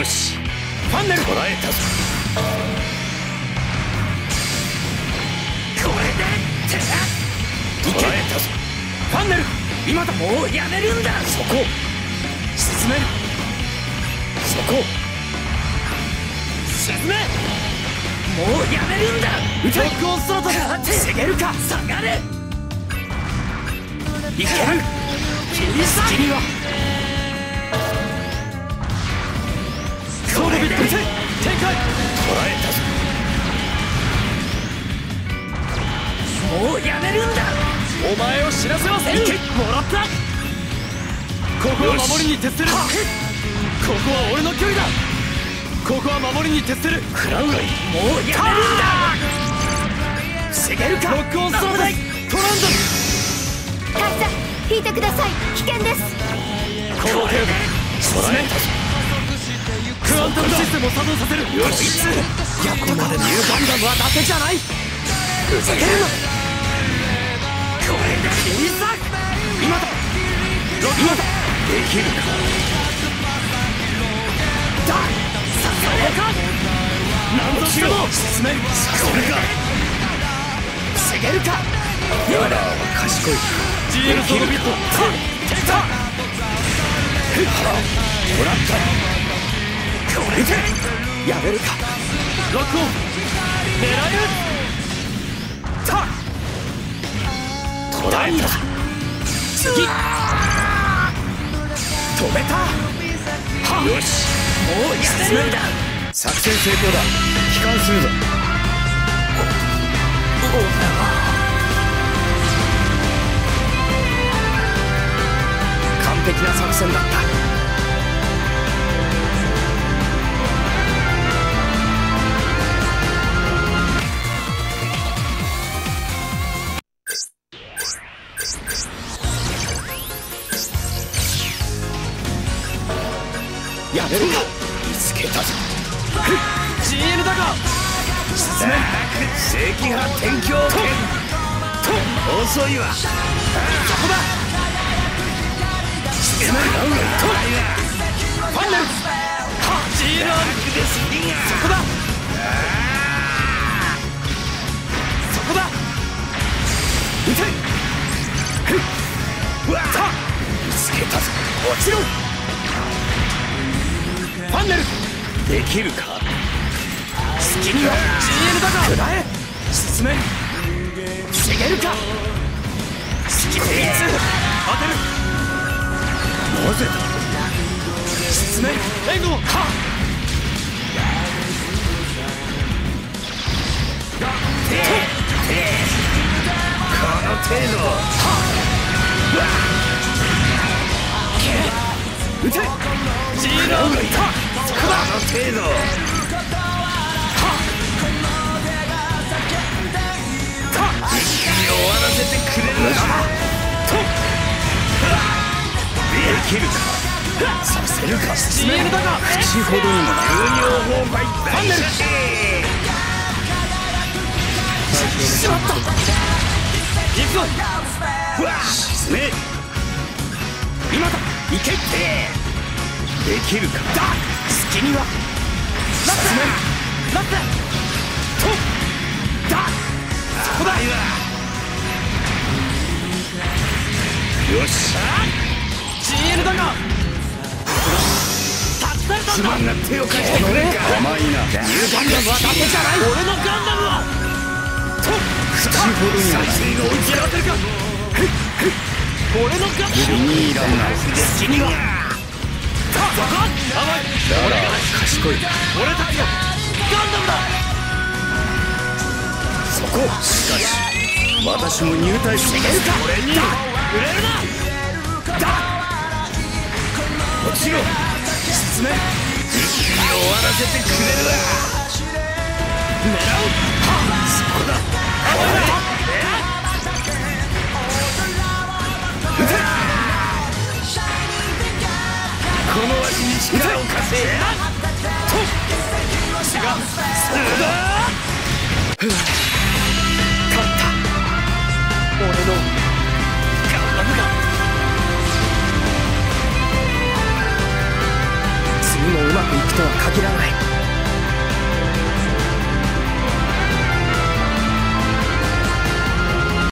よしファンネル捉えたぞこれで捉えたぞファンネル今だもうやめるんだ。そこ。沈める。そこ。沈め。もうやめるんだ。撃てロックストロート防げる。か下がれいける。君はソードビット展開捉えたぞもうやめる。んだお前を死なせませんもらったここは守りに徹する。ここは俺の距離だここは守りに徹する。クラウンもうやめる。んだ防げる。かロックオンストロートトランカイさん引いてください危険ですこの程度捉えたぞクアンタムシステムを作動させる。よし。やっとまでニューガンダムは伊達じゃない。ふざけるな。これで切り裂く今だ。ロックオンできるか。だ。ささやか。何としても。進めるそれが。防げるか。やだ。賢い。GL ソロビット。出た。もらったこれでやめるか。ロックオン狙えた。捉えた。ぞ次。止めた。よし。もうだ。作戦成功だ。帰還するぞ。完璧な作戦だったやめるか見つけたぞ。GL だが進め正規派天狂剣遅いわ。そこだ。進めるファンネル。はです。そこだ。そこだ。撃て。うわ見つけたぞ。落ちろファンネル。できるか？好きには GL だが。食らえ？進め防げるか？好きに当てる。なぜだ？進め援護はこの程度。撃てここだの程度終わらせてくれるなできるか。させるか。GL だが口ほどにもな急に崩壊大射程しまった行くぞ沈め今だ行けできるか。だ好きにはラップラップとだ。そこだ。よし。GL だがんだ。すまんが手を貸してくれ。んか甘いな。ニューガンダムはじゃない。俺のガンダムは。と口ほどにもな再生が追い切られてるか。へっへっ。俺のガンダム気に入らんな好きには賢い俺たちがガンダムだ。そこしかし私も入隊していけるかだ落ちろ進め一気に終わらせてくれるわ狙うはそうだ。撃次もうまくいくとは限らない。